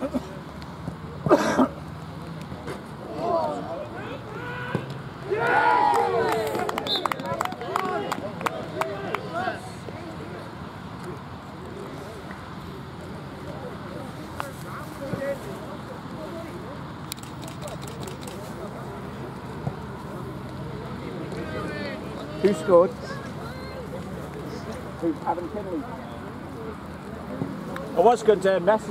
Oh. Who scored? Who? Adam Kennedy. I was going to uh, message.